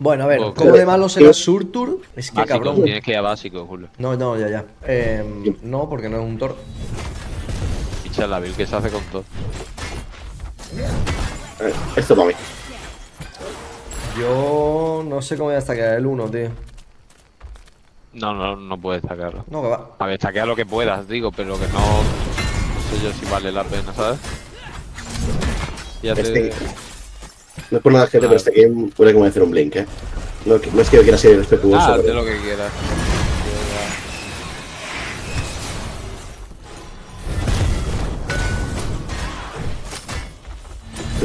Bueno, a ver. ¿cómo de malo será Surtur? Es que Básico, cabrón. tienes que ir a básico, Julio. No, no, ya, ya. Eh, no, porque no es un Thor. Picha la build que se hace con todo. A ver, esto para mí. Yo no sé cómo voy a destacar el 1, tío. No, no, no puedes sacarlo. No, que va. A ver, saquea lo que puedas, digo, pero que no. No sé yo si vale la pena, ¿sabes? Ya te. No es por nada, gente, pero este game puede como hacer un blink, ¿eh? No, no es que yo quiera ser respetuoso, Ah, de pero... lo que quieras.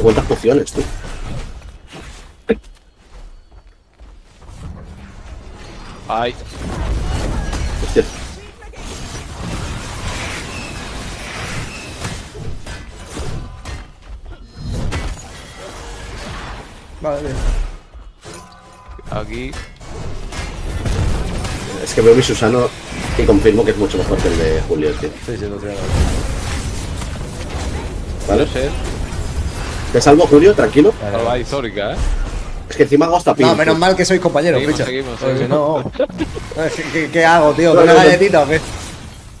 ¿Cuántas pociones, tú? Ay, Vale, aquí. Es que veo mi Susano y confirmo que es mucho mejor que el de Julio, tío. Sí, sí, lo tengo. ¿Vale? No sé, Te salvo, Julio, tranquilo. salva histórica, ¿eh? Es que encima hago hasta pin. No, menos mal que sois compañeros, Seguimos, picha. seguimos, no. Eh, ¿Qué, qué, qué hago, tío? No, ¿Una no, no. galletita o qué?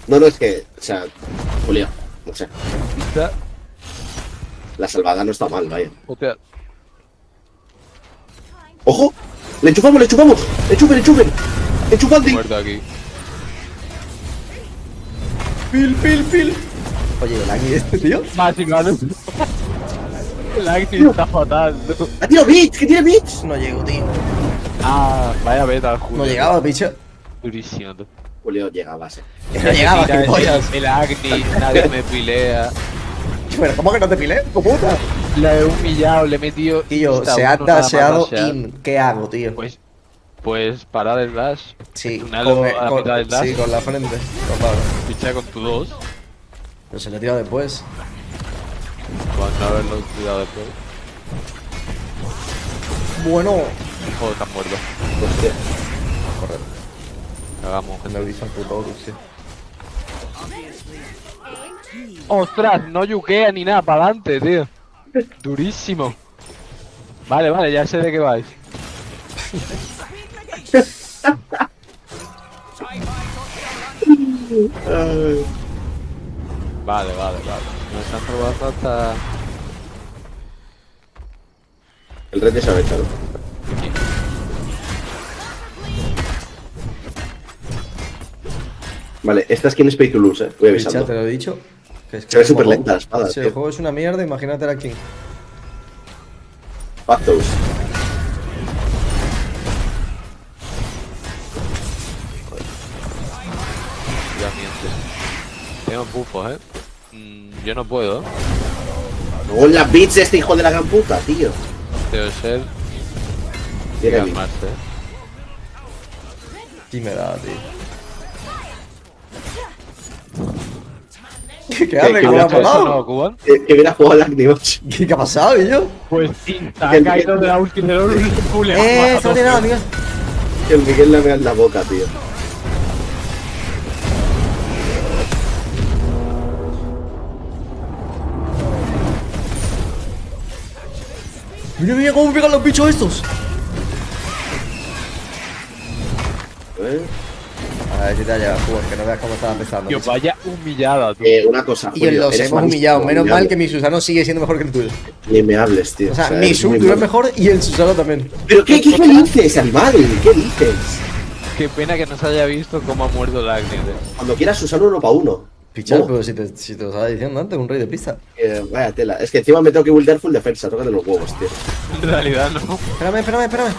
No, no, es que, o sea, Julio, no sé. La salvada no está mal, vaya. hostia. ¡Ojo! ¡Le enchufamos, le enchufamos! ¡Enchufen, enchufen! ¡Enchufandi! Muerto aquí. Pil, pil, pil. Oye, el Agni este, tío. Máximo, ¿no? El Agni está fatal. ¡Ha tirado bits! ¡Que tiene bits! No llego, tío. Ah, vaya beta, Julio. No llegaba, picha. Durísimo, tú. Julio llega a base. No llegaba, Mira, gilipollas. El Agni, nadie me pilea. Pero, ¿cómo que no te pilé? ¿Cómo puta? La he humillado, le he metido. Tío, se ha dasheado in. ¿Qué hago, tío? Pues, pues parar el dash. Sí, con, a la con- mitad del dash. sí, con la frente. Picha con tu dos. Pero se le tira después. No haberlo cuidado después. Bueno. Joder, están muertos. Hostia. Correr. Hagamos. Me avisa el puto. Ostras, no yuquea ni nada, para adelante, tío. Durísimo. Vale, vale, ya sé de qué vais. Vale, vale, vale. Me están robando hasta. El red se ha echado. Vale, esta skin es pay to lose, eh. Voy Picha, te avisando. lo he dicho. Que es que Se ve súper lenta la espada, Si el juego es una mierda, imagínate la King. Pathos. Ya miente. Tengo bufos, eh. Mm, yo no puedo. Luego las bits de este hijo de la gran puta, tío. Debe ser. Tiene bits. Master. Y me da, tío. ¿Qué, qué qué ¿Cómo bien ha ¿Eso pasado? no, que hubiera jugado al Agnibox. ¿Qué, qué ha pasado, niño? Pues sí, ha el- caído de la última de los Julio. Eh, esto no tiene nada, tío. Que el Miguel le vea en la boca, tío. Mira, mira cómo pegan los bichos estos. ¿Eh? A ver si te ha llegado, que no veas cómo estaba empezando. Tío, vaya humillada, tú. Eh, una cosa, Y Julio, los eres hemos humillado. Menos mal que mi Susano sigue siendo mejor que el tuyo. Ni me hables, tío. O sea, mi Surtur es mejor y el Susano también. ¿Pero qué, qué, qué dices, animal? ¿Qué dices? Qué pena que no se haya visto cómo ha muerto el Agni. tío. Cuando quieras usar uno para uno. Pichar, Oh, pero si te, si te lo estaba diciendo antes, un rey de pista. eh, vaya tela. Es que encima me tengo que buildar full defensa. Tócate los huevos, tío. En realidad no. Espérame, espérame, espérame.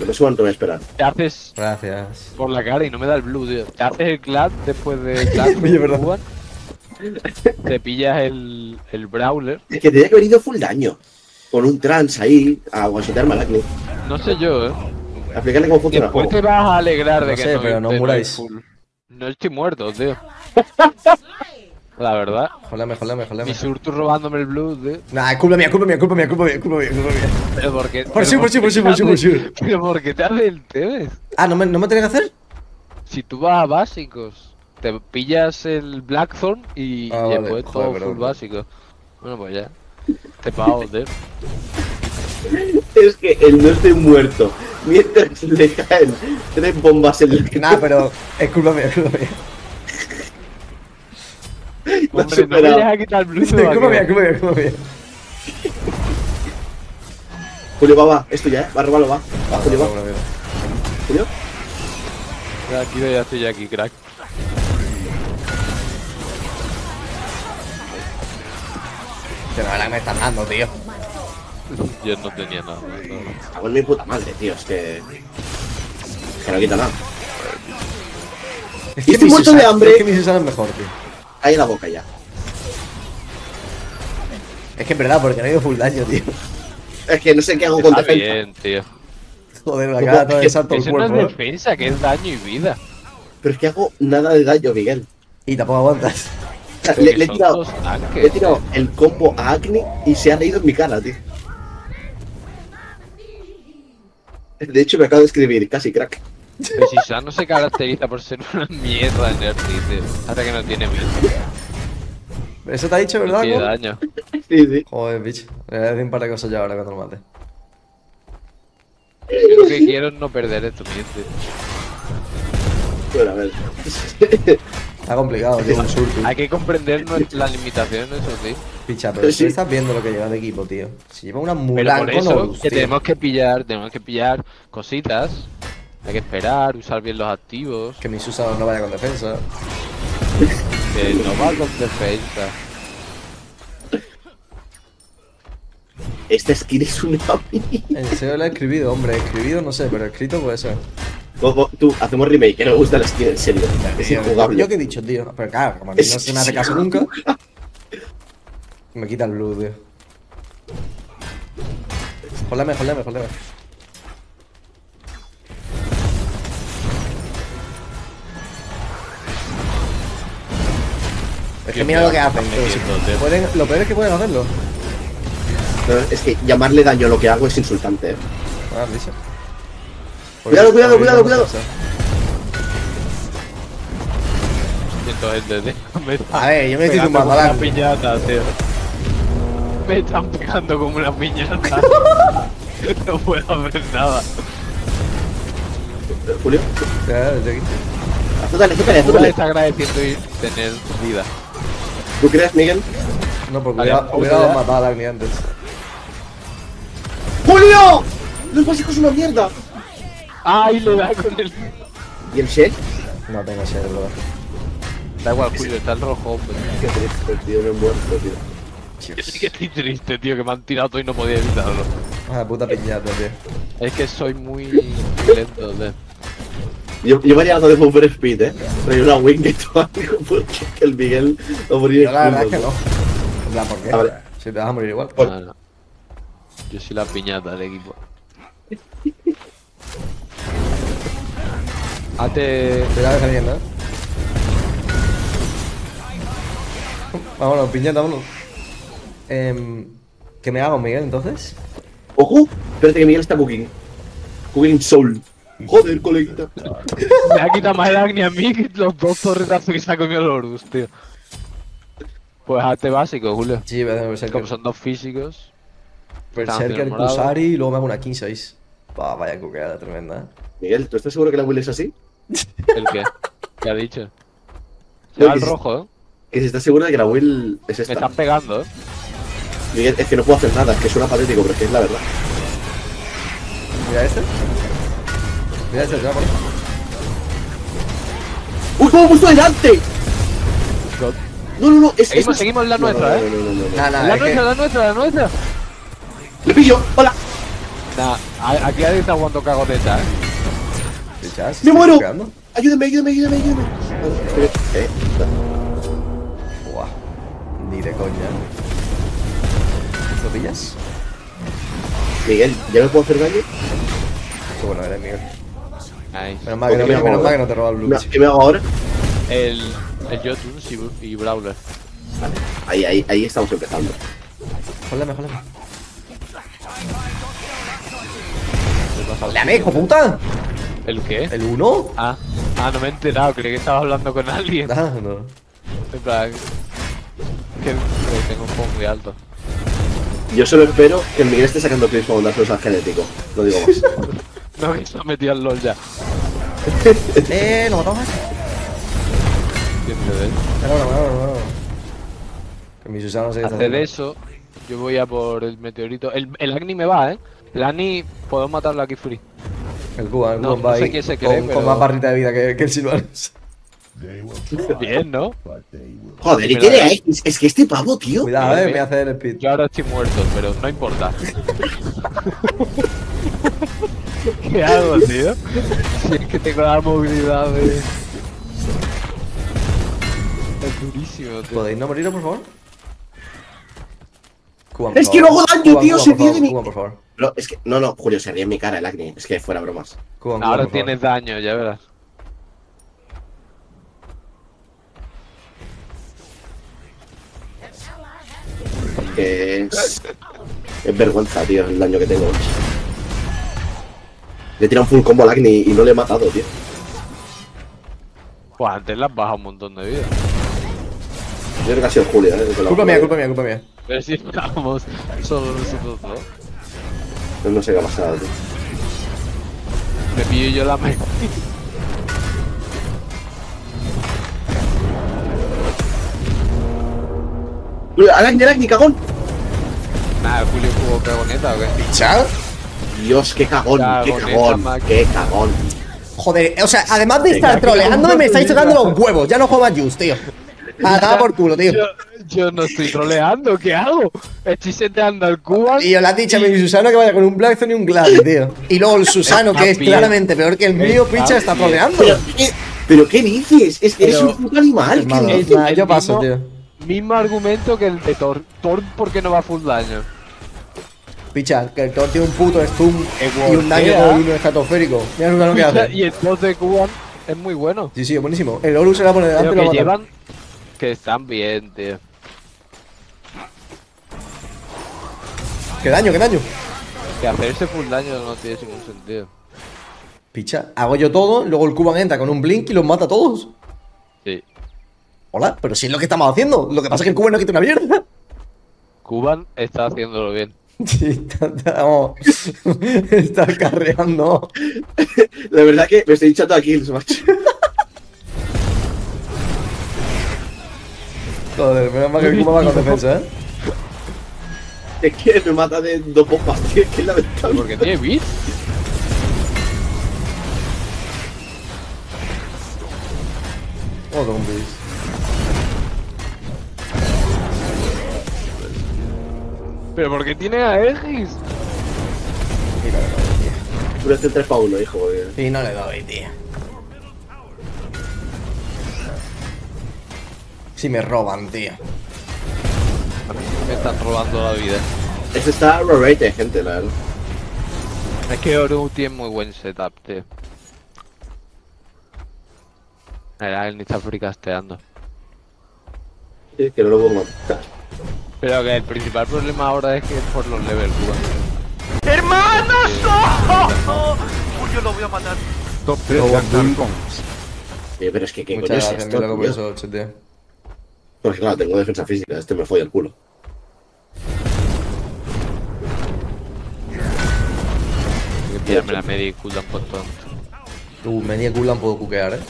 No me suban, no voy a esperar. Te haces Gracias. por la cara y no me da el blue, tío. Te haces el clad después del clad. Oye, verdad. Cuban, Te pillas el, el brawler. Es que tenía que haber ido full daño. Con un trans ahí a one-shotearme al Agni. No sé yo, eh. Explícale cómo funciona Después te vas a alegrar de No que sé, no, pero no de muráis. full. No estoy muerto, tío. La verdad. Jolame, jolame, jolame. Mi surtu robándome el blue, tío. Nah, culpa mía, culpa mía, culpa mía, culpa mía, culpa mía, culpa mía. Pero porque. Por sí, por sí, por sí, por sí, por sí. Pero porque te hace el Tevez. Ah, ¿no me, ¿no me tenés que hacer? Si tú vas a básicos, te pillas el Blackthorn y, Ah, y vale. después Joder, todo perdón. full básico. Bueno, pues ya. Te pago, tío. Es que el no esté muerto mientras le caen tres bombas en el Nah, pero es culpa mía, es culpa mía. Hombre, no me a quitar el blue. Es culpa mía, es culpa mía, es culpa mía. Julio, va, va, esto ya, ¿eh? Va, róbalo, va. Va, Julio, va. Bien. Julio. Tranquilo, ya estoy aquí, crack. Que la verdad que me están dando, tío. Yo no tenía nada. Cago en mi puta madre, tío, es que. Que no quita nada. Es Y estoy muerto de hambre. Es que mi Susana es mejor, tío. Ahí en la boca ya. Es que es verdad, porque no ha ido full daño, tío. Es que no sé qué hago con defensa. bien, tío. Joder, me acaba todo de salto el Eso no cuerpo. es defensa, que es daño y vida. Pero es que hago nada de daño, Miguel. Y tampoco aguantas. Le, he tirado, tanques, le he tirado el combo a Agni y se ha reído en mi cara, tío. De hecho, me acabo de escribir, casi crack. Pero si Sam no se caracteriza por ser una mierda en el tío. Hasta que no tiene miedo. Eso te ha dicho, ¿verdad? Tiene daño. Sí, sí. Joder, bicho. Le voy a decir un par de cosas ya ahora cuando lo mate. Yo lo que quiero es no perder esto, miente. Bueno, a ver. Está complicado, tío, un. Hay que comprender las limitaciones de esos tíos. Picha, pero Sí. tú estás viendo lo que lleva de equipo, tío. Si lleva una Pero Mulan por con eso Horus, que tenemos que pillar, tenemos que pillar cositas. Hay que esperar, usar bien los activos. Que mi Susa no vaya con defensa. Que no va con defensa. Esta skin es una En serio lo he escribido, hombre. Escribido no sé, pero escrito puede ser. Vos- vos- Tú, hacemos remake, que no me gusta la skin, en serio. Es Tío, injugable. Yo que he dicho, tío. Pero claro, como no se me hace caso nunca. Me quita el blue, tío. Joleme, joleme, joleme. Es que mira lo que hacen, Metiéndote. pueden- lo peor es que pueden hacerlo. No, es que llamarle daño a lo que hago es insultante. Ah. Cuidado, cuidado, cuidado, cuidado. Y entonces desde me están A ver, yo me estoy pegando tumbando como al una Agni. piñata, tío. Me están pegando como una piñata. no puedo hacer nada. Julio, desde aquí. agradeciendo y tener vida. ¿Tú crees, Miguel? No, porque hubiera, hubiera matado al Agni antes. ¡Julio! Los básicos son una mierda. ¡Ay, le da con el. ¿Y el Shell? No tengo share, bro. Da igual, Julio, está el rojo, hombre. Qué triste, tío, me he muerto, tío. Yo sí que estoy triste, tío, que me han tirado todo y no podía evitarlo. Ah, puta piñata, tío. Es que soy muy lento, tío. Yo, yo me haría algo de Mover Speed, eh. Pero una Wingate o algo, porque el Miguel va a morir Yo la verdad es que no. En plan, ¿por qué? A ver. Si te vas a morir igual. Por- No, no. Yo soy la piñata del equipo. Hazte. Cuidado que saliendo, eh. Vámonos, piñata, vámonos. Em, ¿Qué me hago, Miguel, entonces? ¡Ojo! Espérate que Miguel está cooking. Cooking Soul. Joder, coleguita. Me ha quitado más el Agni a mí que los dos torretazos que se ha comido el Horus, tío. Pues hazte básico, Julio. Sí, hacer Berserker. Como son dos físicos. Berserker, morado. Kusari y luego me hago una King 6. Va, vaya cuqueada tremenda. Miguel, ¿tú estás seguro que la Will es así? ¿El qué? ¿Qué ha dicho? Se va que el rojo, ¿eh? Que si estás seguro de que la Will es Me esta. están pegando, ¿eh? Miguel, es que no puedo hacer nada, es que suena patético, pero es que es la verdad. Mira este. Mira por ¡Uy, cómo he puesto delante! No, no, no, es Seguimos, es- seguimos la nuestra, no, ¿eh? No, no, no, no. Nah, nah, La que... nuestra, la nuestra, la nuestra. ¡Le pillo! ¡Hola! Nah, aquí alguien está jugando cagoneta, ¿eh? ¡Me ¿estás muero! Ayúdame, ayúdame, ayúdame, ayúdame. Eh, Buah, ni de coña. ¿Lo pillas? Miguel, ¿ya me puedo hacer daño? Bueno eres, Miguel. Nice. Menos mal que no, ¿Qué me hago menos mal ahora? que no te roba el blue. ¿Qué me hago ahora? El, el Jotuns y, y Brawler. Ahí, ahí, ahí estamos empezando. Jólame, jólame. ¡Jólame, hijo puta! ¿El qué? ¿El 1? Ah, ah, no me he enterado, creí que estaba hablando con alguien. Ah, no. En plan, que tengo un poco muy alto. Yo solo espero que el Miguel esté sacando clips para mandárselo al genético. No digo más. No, que se ha metido al LOL ya. Eh, no matamos. ¿Quién te ve? No, no, no, no, no. Que mi Susana no sé qué está Hacer eso, yo voy a por el meteorito. El, el Agni me va, ¿eh? El Agni, puedo matarlo aquí free. El Cuban, el No, Cuban no va sé ahí quién se con, cree, con pero- más barrita de vida que, que el Silvanus. Bien, ¿no? Joder, y Pero- tiene X. Es que este pavo, tío. Cuidado, eh, me voy a hacer el speed. Yo ahora estoy muerto, pero no importa. ¿Qué hago, tío? Si es que tengo la movilidad de... Es durísimo, tío. ¿Podéis no moriros, por favor? Cuban, Es que no hago daño, tío, se tiene mi- Cuban, por favor. No, es que, no, no, Julio, se ríe en mi cara el acné. Es que fuera bromas. Cuban, Ahora por tienes daño, ya verás. Es. Es vergüenza, tío, el daño que tengo. Le he tirado un full combo al acné y no le he matado, tío. Pues antes le has bajado un montón de vida. Yo creo que ha sido Julio, eh. Culpa mía, culpa mía, culpa mía. Pero si estamos solo nosotros dos. No, no sé qué ha pasado, tío. Me pillo yo la mano. Al acné, cagón. Nada, Julio jugó cagoneta o qué. ¿Chao? Dios, qué cagón, qué Cagoneta, cagón, Mac. qué cagón. Joder, o sea, además de estar troleándome, me estáis a tocando los huevos. Ya no juego más Just, tío. A dar por culo, tío. Yo, yo no estoy troleando, ¿qué hago? Estoy seteando al Cuban. Y yo le has dicho a mi Susano que vaya con un Blackstone y un Gladi, tío. Y luego el Susano, que es claramente peor que el mío, picha, está troleando. Pero, ¿qué, pero ¿qué dices? Es que eres un puto animal. ¿qué dices? nah, yo paso, mismo- tío. Mismo argumento que el de Thor. Thor, ¿por qué no va full daño? Picha, que el Thor tiene un puto stun y un daño con uno estratosférico. Mira Susano que hace. y el boss de Cuban es muy bueno. Sí, sí, buenísimo. El Horus se la pone delante Pero y lo que mata. llevan. Que están bien, tío. ¿Qué daño, qué daño? Que hacerse full daño no tiene ningún sentido. Picha, hago yo todo, luego el Cuban entra con un blink y los mata a todos. Sí. Hola, pero si es lo que estamos haciendo. Lo que pasa es que el Cuban no quita una mierda. Cuban está haciéndolo bien. Sí, está, está- vamos, está carreando. De verdad que me estoy echando a kills, macho. Joder, menos mal que Cuban va con defensa, ¿eh? Es que me mata de dos bombas, tío. Es que es lamentable. Porque tiene beat. Otro un Pero porque tiene a Egis. Y no le doy, tío. Tú eres 3 para 1, hijo. porque- Y no le doy, tío. Si me roban, tío. Me están robando la vida. Este está rarete, gente, la verdad. Es que Oru tiene muy buen setup, tío. Mira, él ni está fricasteando. Sí, Que no lo puedo matar. Pero que el principal problema ahora es que es por los levels, weón. ¡Hermanos! ¡No! Uy, yo lo voy a matar. Top Eh, pero es que, ¿qué coño es esto, por tío? eso, tío. Porque claro, tengo defensa física. Este me folla el culo. Que pillarme la media y cooldown por tonto. Uh, media cooldown puedo cuquear, eh.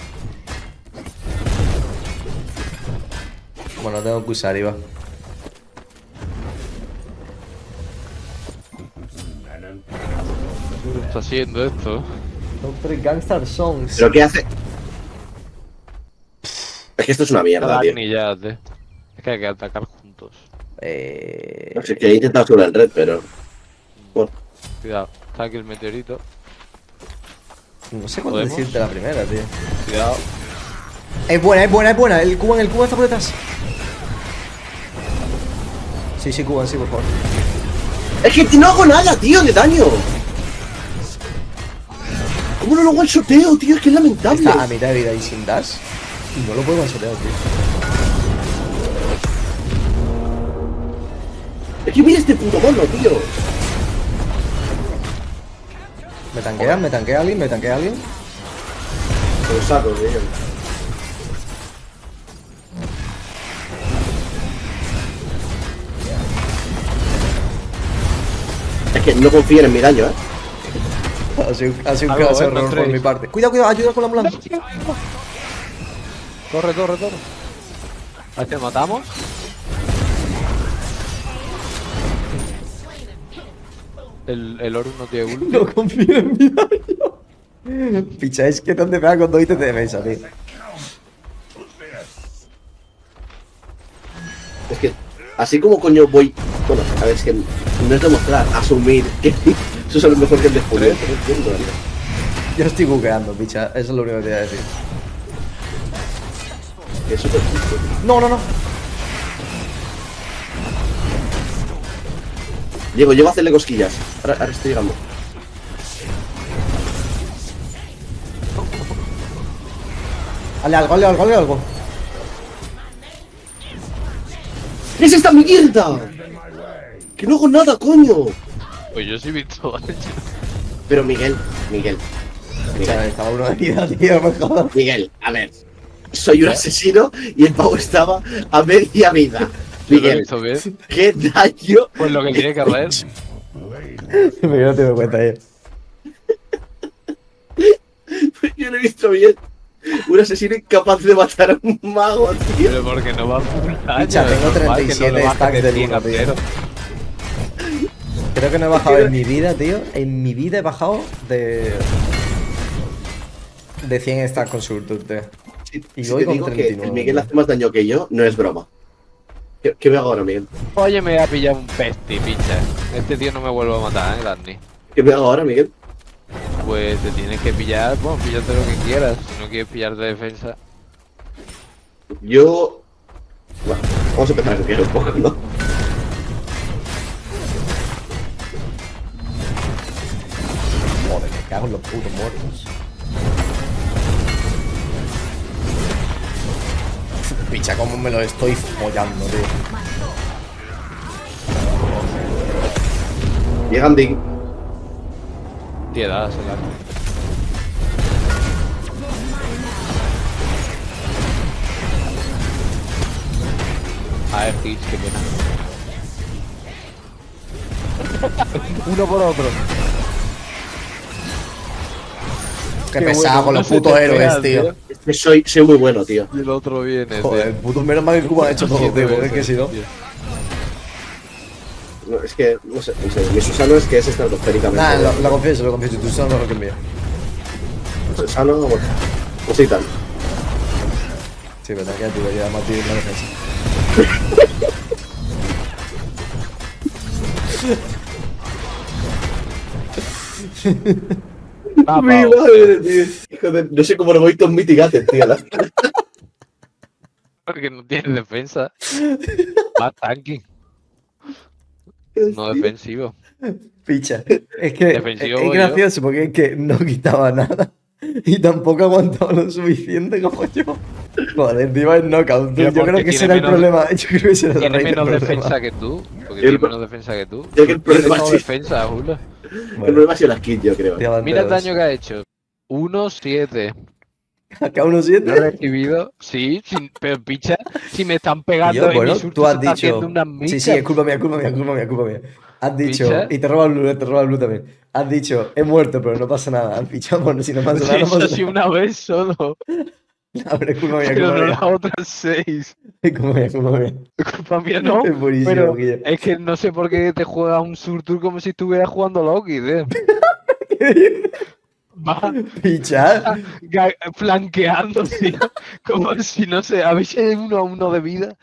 Bueno, tengo que usar, iba. ¿Qué está haciendo esto? Son tres Gangstar Songs. ¿Pero qué hace? Es que esto es una mierda, tío. Ni ya, tío. Es que hay que atacar juntos. Eh... No sé, que he intentado sobre el red, pero. Bueno, Cuidado, está aquí el meteorito. No sé cuándo decirte la primera, tío. Cuidado. Es buena, es buena, es buena. El Cuban, el Cuban está por detrás. Sí, sí, Cuban, sí, por favor. Es que no hago nada, tío, de daño. ¿Cómo no lo one-shoteo, tío? Es que es lamentable. Está a mitad de vida y sin dash. Y no lo puedo masotear, tío. Es que mira este puto mono, tío. Me tanquea, me tanquea alguien, me tanquea alguien. Lo saco, tío. Es que no confíen en mi daño, ¿eh? Ha sido, ha sido un caso eh, error por mi parte. Cuidado, cuidado, ayuda con la ambulancia. Corre, corre, corre. ¿A te matamos? El, el Horus no tiene ulti. No confío en mi daño. Picha, es que donde pega con dos ítems de defensa, tío. Es que, así como coño voy. Bueno, a ver, es que no es demostrar, asumir que eso es lo mejor que el descubierto. No entiendo, ¿verdad? Yo estoy bugueando, picha. Eso es lo único que te voy a decir. Es súper. No, no, no. Diego, llego a hacerle cosquillas. Ahora, ahora estoy llegando. Hazle algo, hazle algo, hazle algo. ¿Qué es esta mierda? Que no hago nada, coño. Pues yo sí he visto. Pero Miguel, Miguel, Picha, Miguel, estaba uno de vida, tío, me jodas. Miguel, a ver. Soy un asesino y el pavo estaba a media vida. Yo lo he Miguel, visto bien. qué daño. Pues lo que tiene que hacer. Miguel, no te doy cuenta, eh. Yo lo he visto bien. Un asesino incapaz de matar a un mago, tío. Pero porque no va a Picha, tengo es normal que no 37 le baje stacks de del 100 a uno, tío. Creo que no he bajado en mi vida, tío. En mi vida he bajado de. De 100 stacks con Surtur, tío. Si, Y si voy te con digo que 39. el Miguel hace más daño que yo, no es broma. ¿Qué, qué me hago ahora, Miguel? Oye, me voy a pillar un pesti, picha. Este tío no me vuelve a matar, eh, Danny. ¿Qué me hago ahora, Miguel? Pues te tienes que pillar, bueno, píllate lo que quieras. Si no quieres pillar de defensa. Yo. Bueno, vamos a empezar a un poco, ¿no? En los putos muertos. Picha, cómo me lo estoy follando, tío. Llegan de. Piedad, se la. A ver, Hitch, qué pena. Uno por otro. Qué pesado con no los putos héroes, tío. Es que soy, soy muy bueno, tío. Y el otro viene. Joder, tío. puto menos mal que Cuba ha hecho todo, tío. porque Es que si no. No, es que, no sé, en serio, mi Susano es que es estratosféricamente. Nah, lo, lo confieso, lo confieso. Tú sabes lo que envío. Susano, bueno, cositas. Sí, verdad que tú deberías más tirar en la defensa. Va, Mi Pau. madre, tío. Hijo de- no sé cómo lo voy tan mitigated, tío. la- Porque no tiene defensa. Va tanking, no defensivo. Picha. Es que es, Defensivo es voy yo. gracioso porque es que no quitaba nada. Y tampoco aguantaba lo suficiente como yo. Joder, encima el knockout. Tío, Yo creo que ese tiene era el menos- problema. Yo creo que ese era el Tiene rey del menos problema. defensa que tú. Porque El- tiene menos defensa que tú. Yo que el problema Tiene defensa, Jula. El Bueno, problema ha sido la skin, yo creo. Mira el daño que ha hecho. 1-7. Acá uno No he siete. recibido. Sí, sin- pero picha, si me están pegando yo, bueno, tú has dicho. Sí, sí, es culpa mía, es culpa mía, es culpa mía, es culpa mía. Has dicho, Picha. y te roba el blue, te roba el blue también. Has dicho, he muerto, pero no pasa nada. Bueno, si no pasa nada, no Eso pasa sí, nada. una vez solo. Es culpa mía, Pero no las otras seis. Es culpa mía, culpa mía. Culpa mía no. Es buenísimo, Pero Guille. es que no sé por qué te juegas un surtur como si estuvieras jugando Loki, tío. Va Picha. ga- flanqueando, tío. Como si no sé, habéis hecho uno a uno de vida